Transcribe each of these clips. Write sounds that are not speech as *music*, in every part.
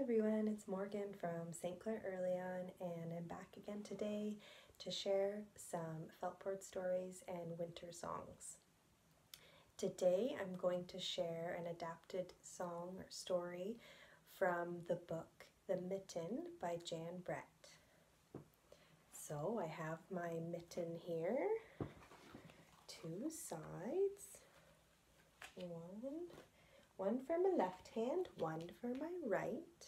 everyone, it's Morgan from St. Clair EarlyON, and I'm back again today to share some feltboard stories and winter songs. Today I'm going to share an adapted song or story from the book The Mitten by Jan Brett. So I have my mitten here, two sides, one one for my left hand, one for my right.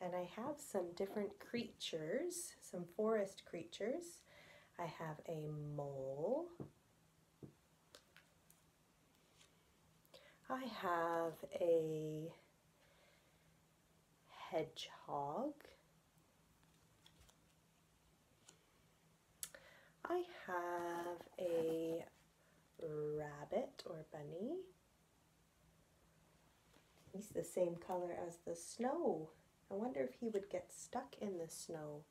And I have some different creatures, some forest creatures. I have a mole. I have a hedgehog. I have a rabbit or bunny. He's the same color as the snow. I wonder if he would get stuck in the snow.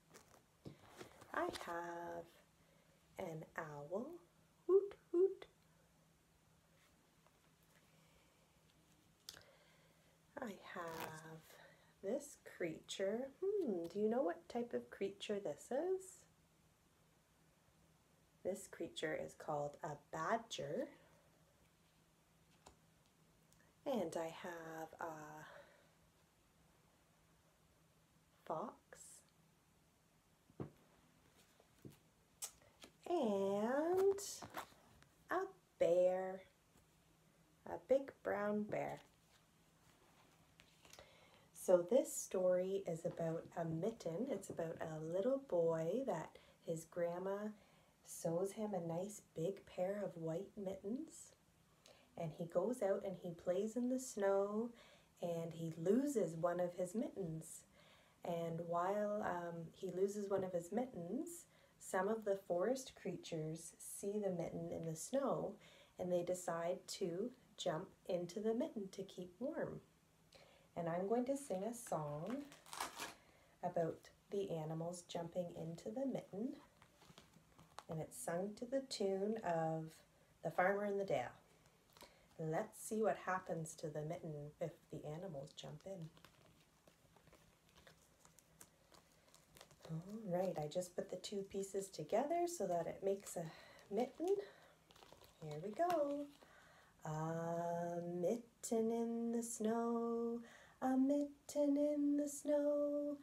I have an owl. Hoot, hoot. I have this creature. Hmm, do you know what type of creature this is? This creature is called a badger. And I have a fox and a bear, a big brown bear. So this story is about a mitten. It's about a little boy that his grandma sews him a nice big pair of white mittens and he goes out and he plays in the snow and he loses one of his mittens. And while um, he loses one of his mittens, some of the forest creatures see the mitten in the snow and they decide to jump into the mitten to keep warm. And I'm going to sing a song about the animals jumping into the mitten. And it's sung to the tune of The Farmer in the Dale. Let's see what happens to the mitten if the animals jump in. All right, I just put the two pieces together so that it makes a mitten. Here we go. A mitten in the snow, a mitten in the snow.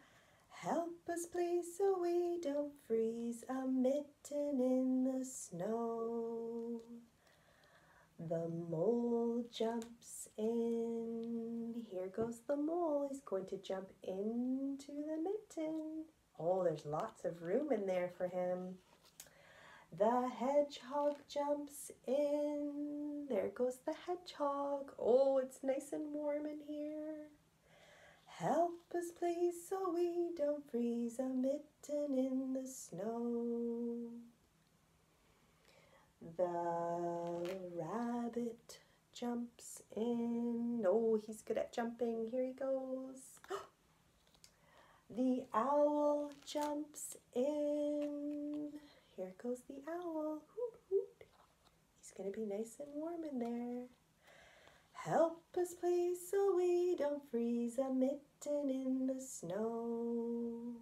Help us please so we don't freeze, a mitten in the snow. The mole jumps in. Here goes the mole. He's going to jump into the mitten. Oh, there's lots of room in there for him. The hedgehog jumps in. There goes the hedgehog. Oh, it's nice and warm in here. Help us please so we don't freeze a mitten in the snow. The rabbit jumps in. Oh, he's good at jumping. Here he goes. *gasps* The owl jumps in. Here goes the owl. Hoot, hoot. He's going to be nice and warm in there. Help us please so we don't freeze a mitten in the snow.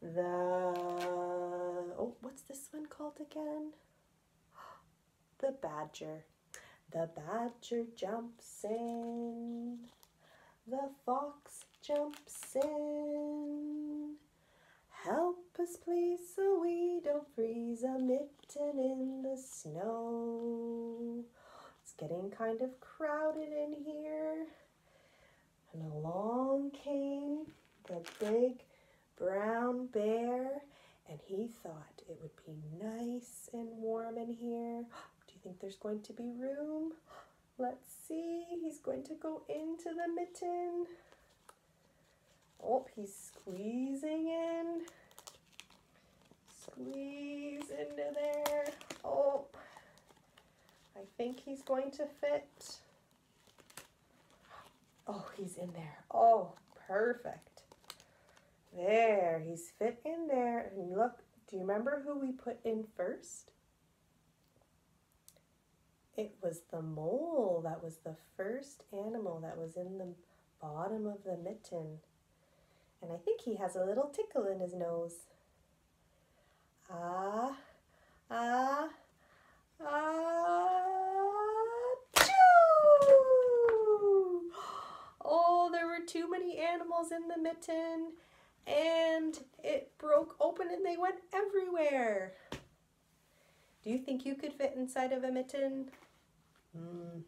The oh, what's this one called again? *gasps* The badger. The badger jumps in. The fox jumps in. Help us please so we don't freeze a mitten in the snow. It's getting kind of crowded in here. And along came the big brown bear and he thought it would be nice and warm in here. *gasps* Do you think there's going to be room? *gasps* Let's see. He's going to go into the mitten. Oh, he's squeezing in. Squeeze into there. Oh, I think he's going to fit. *gasps* Oh, he's in there. Oh, perfect. There, he's fit in there. And look, do you remember who we put in first? It was the mole. That was the first animal that was in the bottom of the mitten. And I think he has a little tickle in his nose. Ah, ah, ah! *gasps* Oh, there were too many animals in the mitten and it broke open and they went everywhere. Do you think you could fit inside of a mitten? Mm,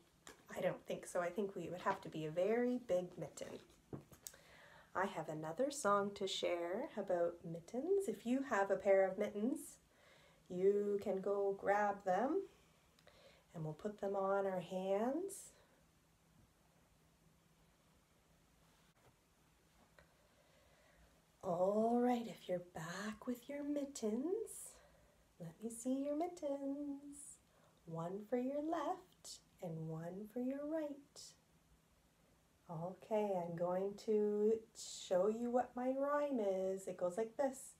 I don't think so. I think we would have to be a very big mitten. I have another song to share about mittens. If you have a pair of mittens, you can go grab them and we'll put them on our hands. All right, if you're back with your mittens, let me see your mittens. One for your left and one for your right. Okay, I'm going to show you what my rhyme is. It goes like this.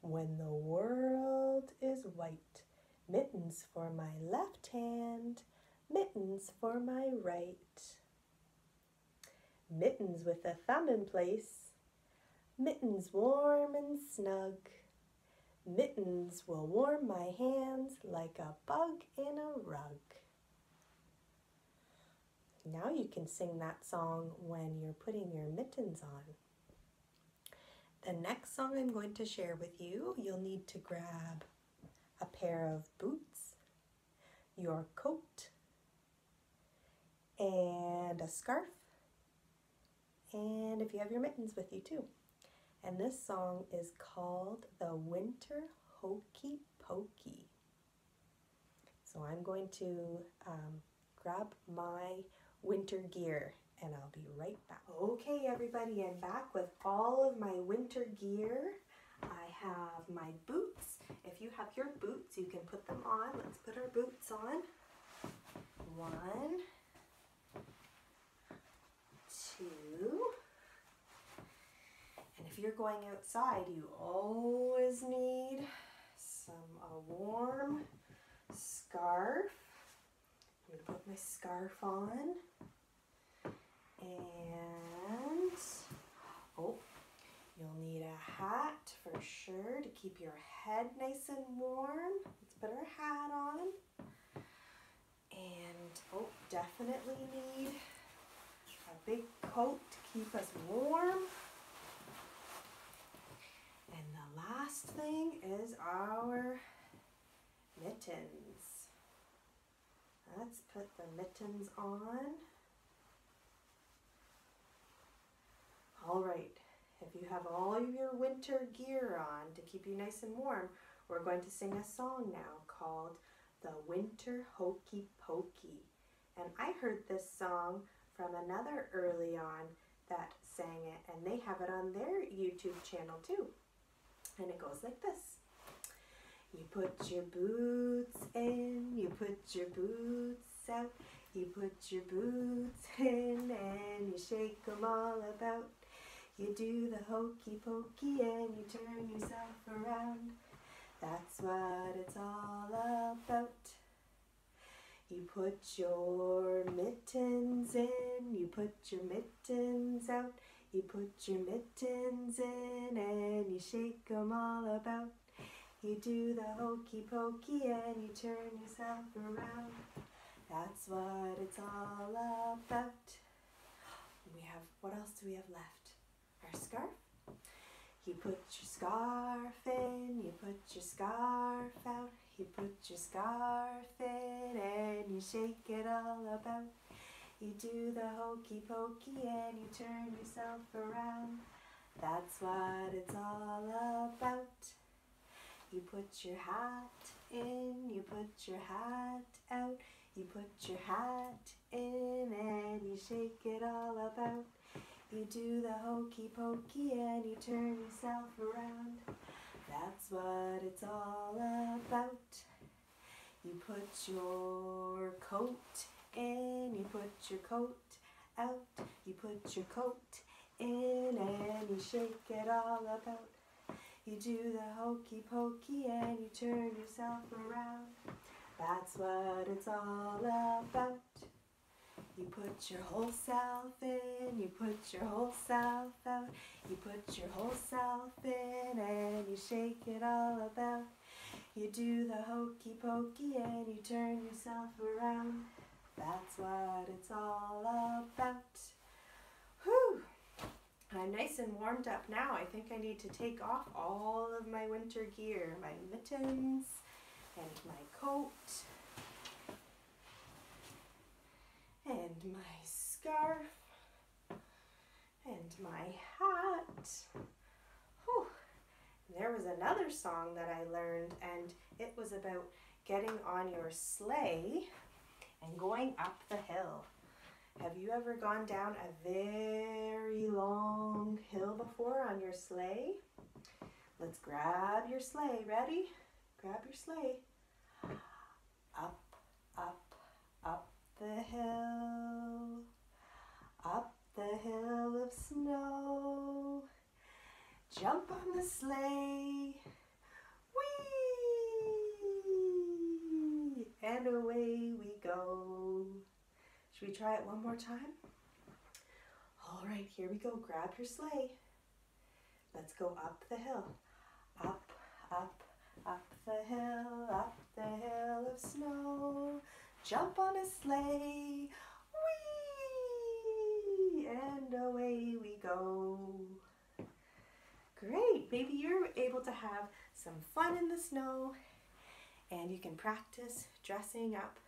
When the world is white, mittens for my left hand, mittens for my right. Mittens with a thumb in place, mittens warm and snug. Mittens will warm my hands like a bug in a rug. Now you can sing that song when you're putting your mittens on. The next song I'm going to share with you, you'll need to grab a pair of boots, your coat, and a scarf, and if you have your mittens with you too. And this song is called The Winter Hokey Pokey. So I'm going to um, grab my winter gear and I'll be right back. Okay everybody, I'm back with all of my winter gear. I have my boots. If you have your boots, you can put them on. Let's put our boots on. One, two, you're going outside, you always need some a warm scarf. I'm gonna put my scarf on. And, oh, you'll need a hat for sure to keep your head nice and warm. Let's put our hat on. And, oh, definitely need a big coat to keep us warm. Last thing is our mittens. Let's put the mittens on. All right, if you have all of your winter gear on to keep you nice and warm, we're going to sing a song now called The Winter Hokey Pokey. And I heard this song from another EarlyON that sang it, and they have it on their YouTube channel too. And it goes like this. You put your boots in, you put your boots out, you put your boots *laughs* in and you shake them all about. You do the hokey pokey and you turn yourself around. That's what it's all about. You put your mittens in, you put your mittens out. You put your mittens in and you shake them all about. You do the hokey pokey and you turn yourself around. That's what it's all about. We have, what else do we have left? our scarf. You put your scarf in, you put your scarf out, you put your scarf in and you shake it all about. You do the hokey pokey and you turn yourself around. That's what it's all about. You put your hat in, you put your hat out, you put your hat in and you shake it all about. You do the hokey pokey and you turn yourself around. That's what it's all about. You put your coat in, you put your coat out. You put your coat in and you shake it all about. You do the hokey pokey and you turn yourself around. That's what it's all about. You put your whole self in, you put your whole self out. You put your whole self in and you shake it all about. You do the hokey pokey and you turn yourself around. That's what it's all about. Whew! I'm nice and warmed up now. I think I need to take off all of my winter gear, my mittens and my coat and my scarf and my hat. Whew. There was another song that I learned, and it was about getting on your sleigh and going up the hill. Have you ever gone down a very long hill before on your sleigh? Let's grab your sleigh. Ready? Grab your sleigh. Up, up, up the hill, up the hill of snow. Jump on the sleigh, whee, and away we go. Should try it one more time? All right, here we go. Grab your sleigh. Let's go up the hill. Up, up, up the hill, up the hill of snow. Jump on a sleigh, and away we go. Great, maybe you're able to have some fun in the snow and you can practice dressing up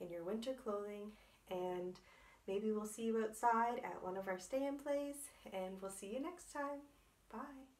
in your winter clothing and maybe we'll see you outside at one of our stay in plays and we'll see you next time. Bye.